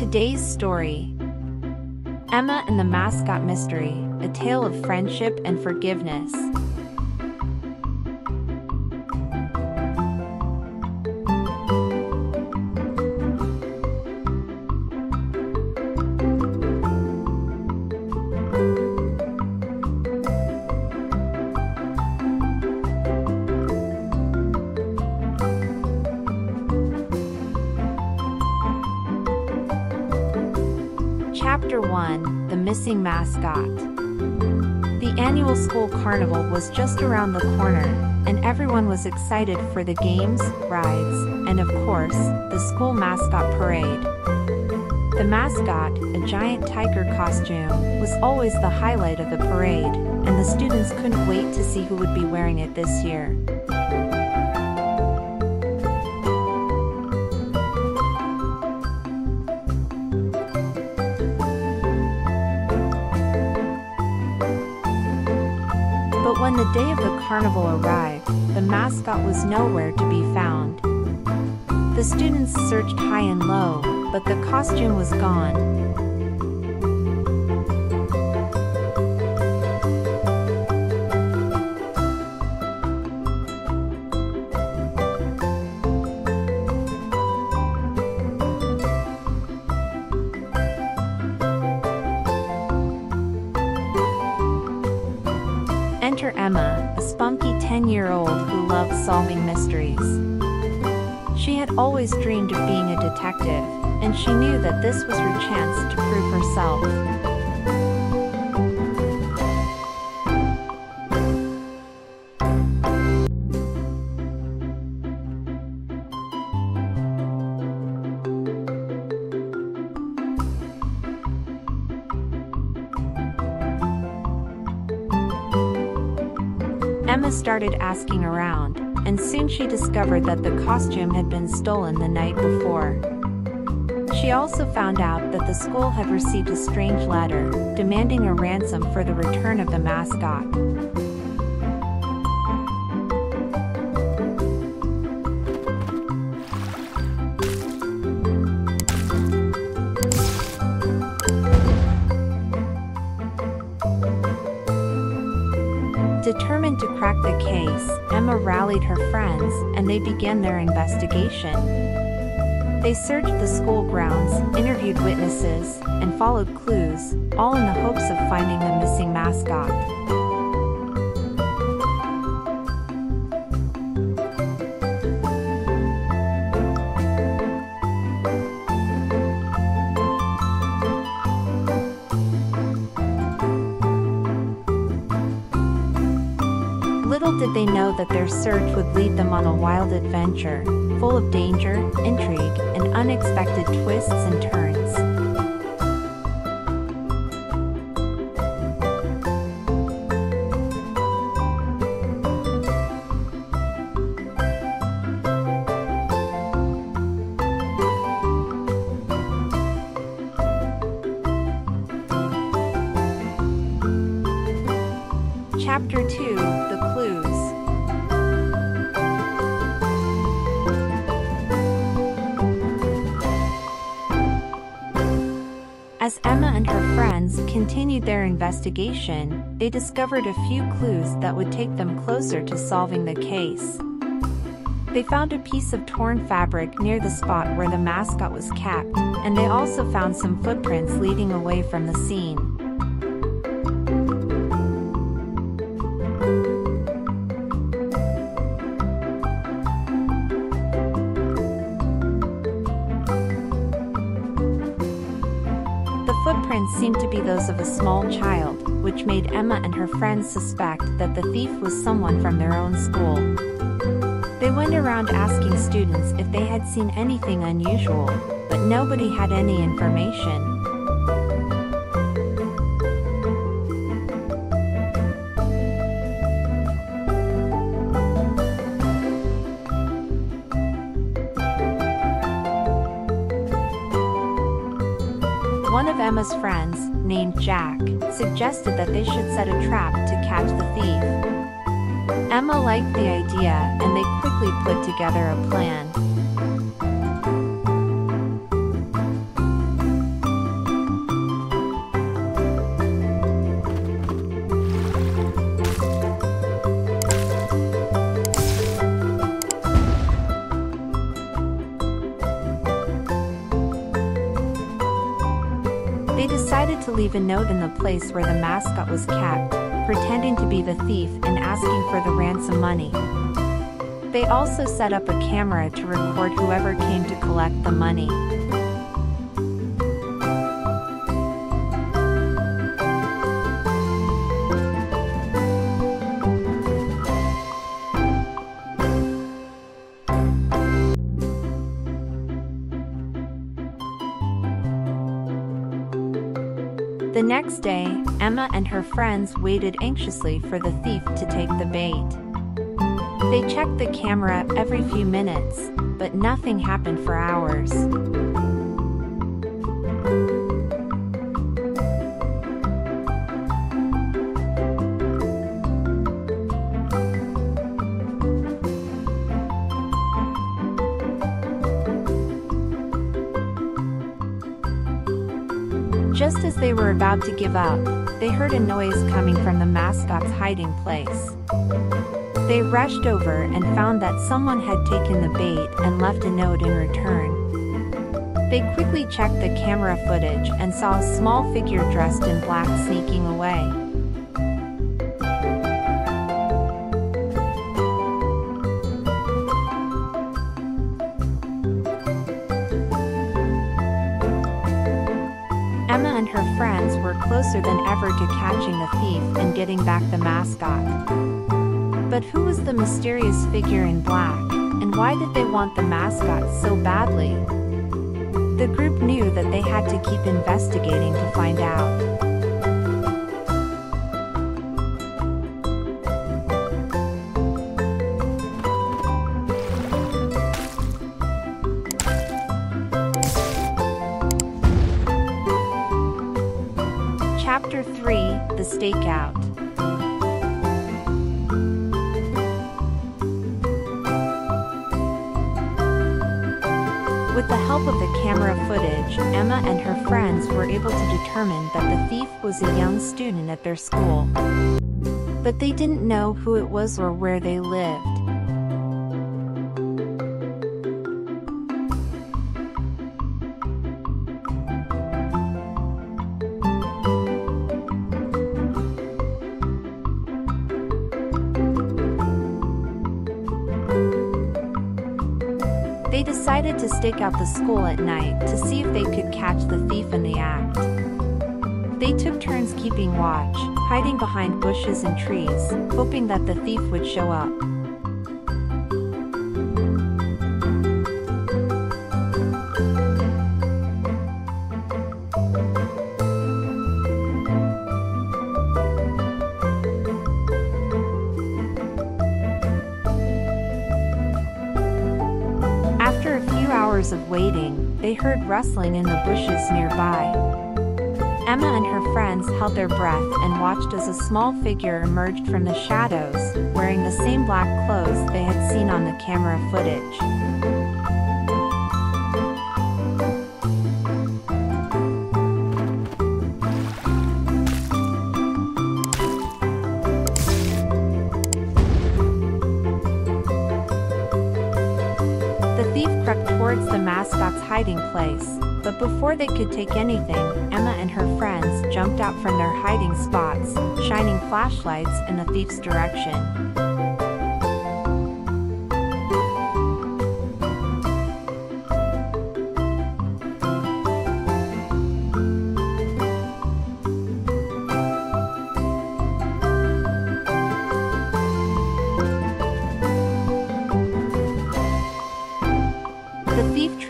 Today's story Emma and the Mascot Mystery A Tale of Friendship and Forgiveness. 1 The Missing Mascot. The annual school carnival was just around the corner, and everyone was excited for the games, rides, and of course, the school mascot parade. The mascot, a giant tiger costume, was always the highlight of the parade, and the students couldn't wait to see who would be wearing it this year. The day of the carnival arrived, the mascot was nowhere to be found. The students searched high and low, but the costume was gone. Spunky 10-year-old who loves solving mysteries. She had always dreamed of being a detective, and she knew that this was her chance to prove herself. Started asking around, and soon she discovered that the costume had been stolen the night before. She also found out that the school had received a strange letter, demanding a ransom for the return of the mascot. Rallied her friends, and they began their investigation. They searched the school grounds, interviewed witnesses, and followed clues, all in the hopes of finding the missing mascot. Did they know that their search would lead them on a wild adventure, full of danger, intrigue, and unexpected twists and turns. Continued their investigation, they discovered a few clues that would take them closer to solving the case. They found a piece of torn fabric near the spot where the mascot was kept, and they also found some footprints leading away from the scene. Seemed to be those of a small child, which made Emma and her friends suspect that the thief was someone from their own school. They went around asking students if they had seen anything unusual, but nobody had any information. Emma's friends, named Jack, suggested that they should set a trap to catch the thief. Emma liked the idea and they quickly put together a plan. To leave a note in the place where the mascot was kept, pretending to be the thief and asking for the ransom money. They also set up a camera to record whoever came to collect the money. The next day, Emma and her friends waited anxiously for the thief to take the bait. They checked the camera every few minutes, but nothing happened for hours. About to give up, they heard a noise coming from the mascot's hiding place. They rushed over and found that someone had taken the bait and left a note in return. They quickly checked the camera footage and saw a small figure dressed in black sneaking away. Closer than ever to catching the thief and getting back the mascot. But who was the mysterious figure in black, and why did they want the mascot so badly? The group knew that they had to keep investigating to find out. With the help of the camera footage, Emma and her friends were able to determine that the thief was a young student at their school. But they didn't know who it was or where they lived. Stake out the school at night to see if they could catch the thief in the act. They took turns keeping watch, hiding behind bushes and trees, hoping that the thief would show up. Heard rustling in the bushes nearby. Emma and her friends held their breath and watched as a small figure emerged from the shadows, wearing the same black clothes they had seen on the camera footage. Hiding place, but before they could take anything, Emma and her friends jumped out from their hiding spots, shining flashlights in the thief's direction.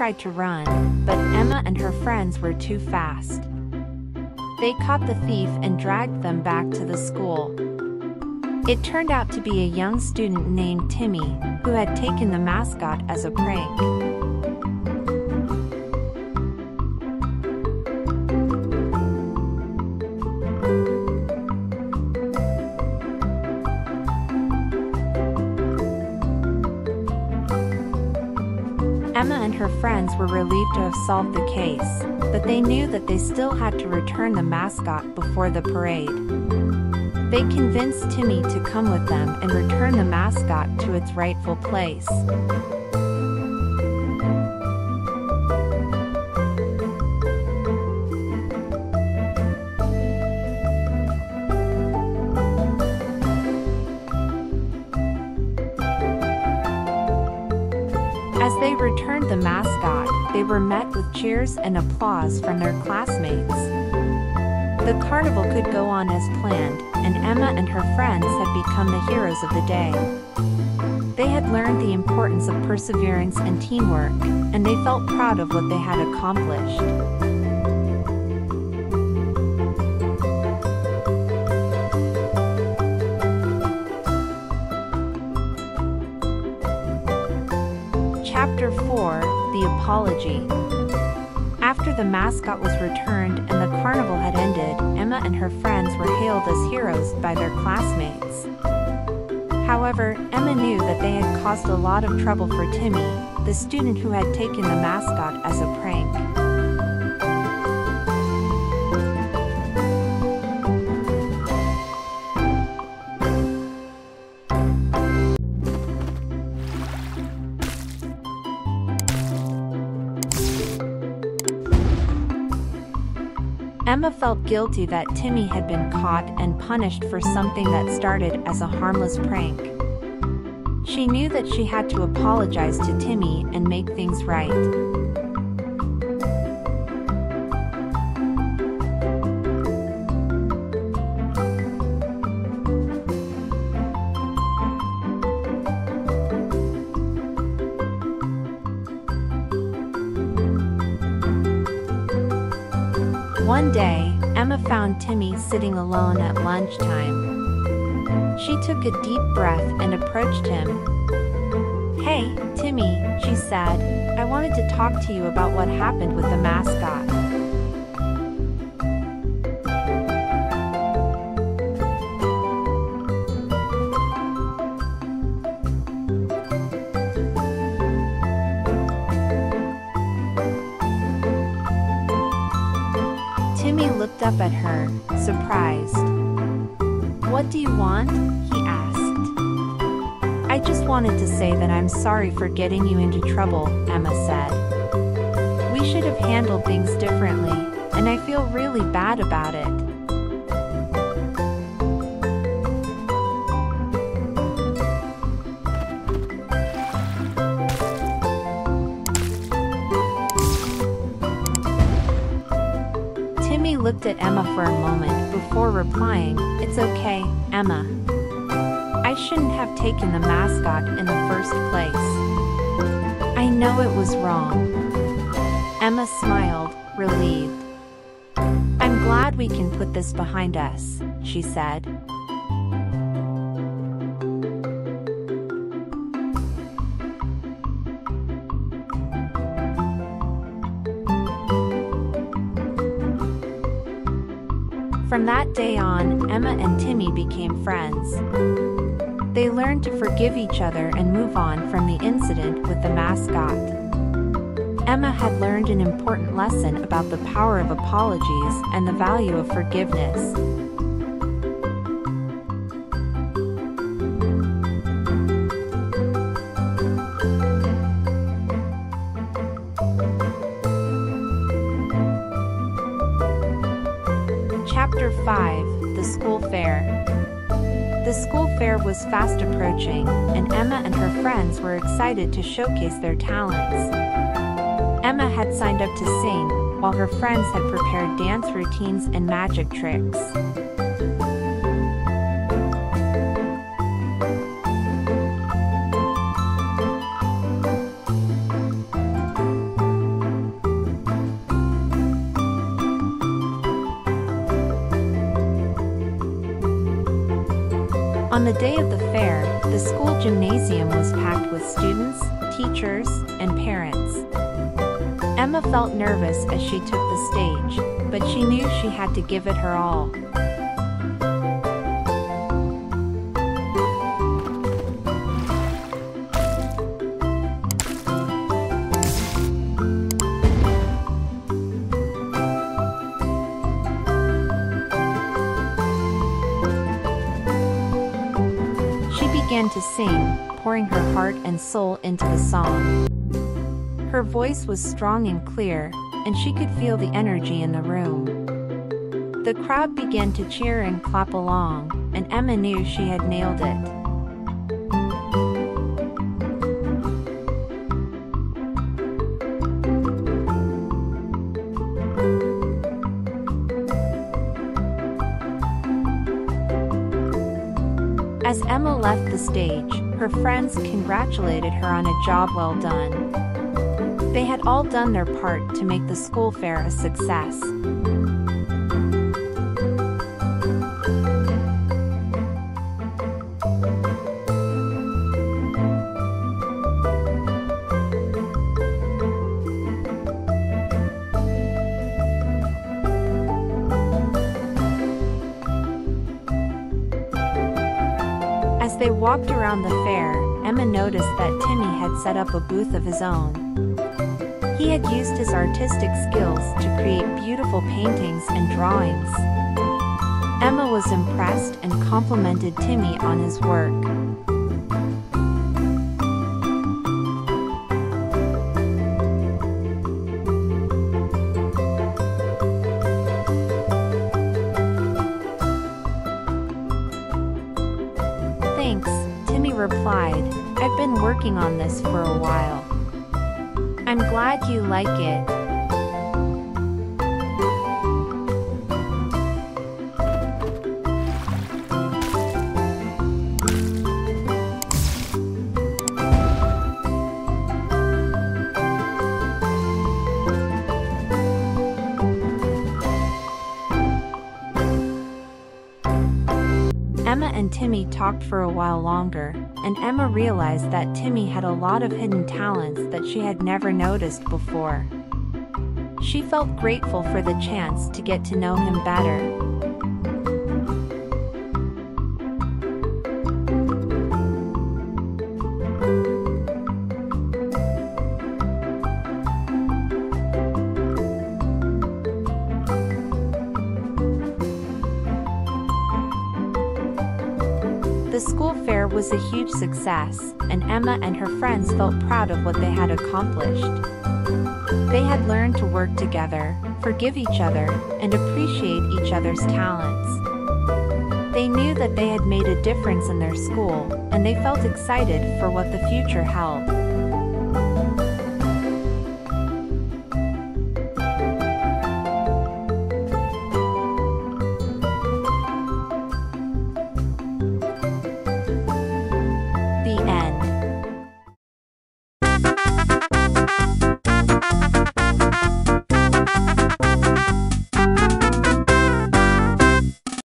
Tried to run, but Emma and her friends were too fast. They caught the thief and dragged them back to the school. It turned out to be a young student named Timmy, who had taken the mascot as a prank. Emma and her friends were relieved to have solved the case, but they knew that they still had to return the mascot before the parade. They convinced Timmy to come with them and return the mascot to its rightful place. The mascot, they were met with cheers and applause from their classmates. The carnival could go on as planned, and Emma and her friends had become the heroes of the day. They had learned the importance of perseverance and teamwork, and they felt proud of what they had accomplished. Chapter 4 The Apology After the mascot was returned and the carnival had ended, Emma and her friends were hailed as heroes by their classmates. However, Emma knew that they had caused a lot of trouble for Timmy, the student who had taken the mascot as a prank. Emma felt guilty that Timmy had been caught and punished for something that started as a harmless prank. She knew that she had to apologize to Timmy and make things right. One day, Emma found Timmy sitting alone at lunchtime. She took a deep breath and approached him. Hey, Timmy, she said, I wanted to talk to you about what happened with the mascot. Up at her, surprised. What do you want? he asked. I just wanted to say that I'm sorry for getting you into trouble, Emma said. We should have handled things differently, and I feel really bad about it. Looked at Emma for a moment before replying, It's okay, Emma. I shouldn't have taken the mascot in the first place. I know it was wrong. Emma smiled, relieved. I'm glad we can put this behind us, she said. From that day on, Emma and Timmy became friends. They learned to forgive each other and move on from the incident with the mascot. Emma had learned an important lesson about the power of apologies and the value of forgiveness. Was fast approaching, and Emma and her friends were excited to showcase their talents. Emma had signed up to sing, while her friends had prepared dance routines and magic tricks. On the day of the fair, the school gymnasium was packed with students, teachers, and parents. Emma felt nervous as she took the stage, but she knew she had to give it her all. To sing, pouring her heart and soul into the song. Her voice was strong and clear, and she could feel the energy in the room. The crowd began to cheer and clap along, and Emma knew she had nailed it. Emma left the stage, her friends congratulated her on a job well done. They had all done their part to make the school fair a success. They walked around the fair, Emma noticed that Timmy had set up a booth of his own. He had used his artistic skills to create beautiful paintings and drawings. Emma was impressed and complimented Timmy on his work. Thanks, Timmy replied. I've been working on this for a while. I'm glad you like it. Talked for a while longer, and Emma realized that Timmy had a lot of hidden talents that she had never noticed before. She felt grateful for the chance to get to know him better. Was a huge success, and Emma and her friends felt proud of what they had accomplished. They had learned to work together, forgive each other, and appreciate each other's talents. They knew that they had made a difference in their school, and they felt excited for what the future held.